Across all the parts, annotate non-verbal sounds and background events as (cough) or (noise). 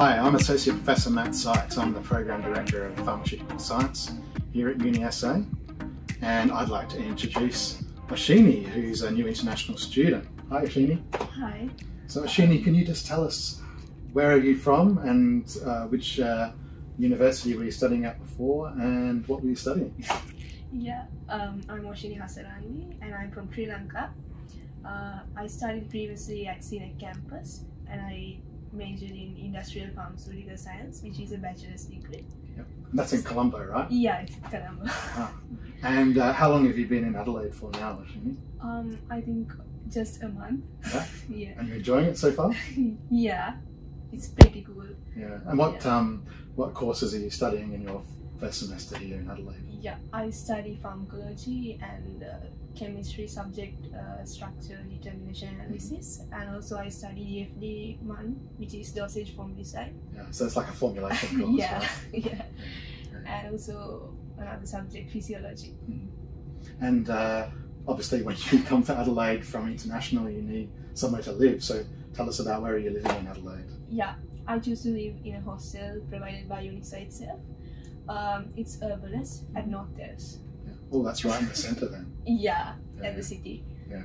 Hi, I'm Associate Professor Matt Sykes. I'm the Program Director of Pharmaceutical Science here at UniSA. And I'd like to introduce Oshini, who's a new international student. Hi, Oshini. Hi. So, Oshini, can you just tell us where are you from and uh, which uh, university were you studying at before and what were you studying? (laughs) Yeah, um, I'm Oshini Hasarangi and I'm from Sri Lanka. Uh, I studied previously at CINEC campus and I majored in industrial pharmaceutical science, which is a bachelor's degree. Yep. That's in Colombo, right? Yeah, it's Colombo. Ah. (laughs) And uh, how long have you been in Adelaide for now, Oshini? Um, I think just a month. Yeah? (laughs) yeah. And you're enjoying it so far? (laughs) yeah, it's pretty cool. Yeah. And what Yeah. um, what courses are you studying in your first semester here in Adelaide? Yeah, I study pharmacology and uh, chemistry subject uh, structure determination analysis, and also I study DFD one, which is dosage form design. Yeah. So it's like a formulation (laughs) course, yeah, right? (laughs) yeah, and also another subject physiology. And uh, obviously, when you (laughs) come to Adelaide from international, you need somewhere to live. So tell us about where you're you living in Adelaide? Yeah, I choose to live in a hostel provided by UniSA itself. Um, it's Urbanest and North Terrace. Yeah. Oh, that's right in the centre then. Yeah, Yeah. at the city. Yeah.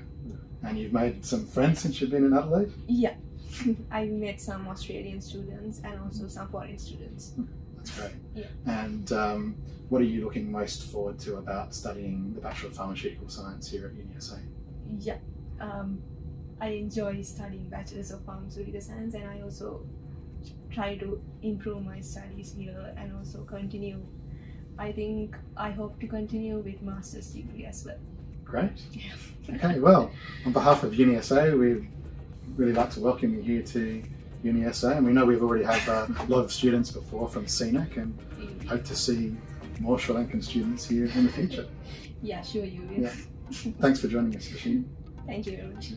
And you've made some friends since you've been in Adelaide. Yeah, (laughs) I met some Australian students and also some foreign students. That's great. Yeah. And um, what are you looking most forward to about studying the Bachelor of Pharmaceutical Science here at UniSA? Yeah, um, I enjoy studying Bachelor's of Pharmaceutical Science, and I also try to improve my studies here and also continue. I think I hope to continue with master's degree as well. Great. Okay, well, on behalf of UniSA, we'd really like to welcome you here to UniSA, and we know we've already had uh, a lot of students before from CINEC, and hope to see more Sri Lankan students here in the future. Yeah, sure you will. Yeah. Thanks for joining us, Rashid. Thank you very much.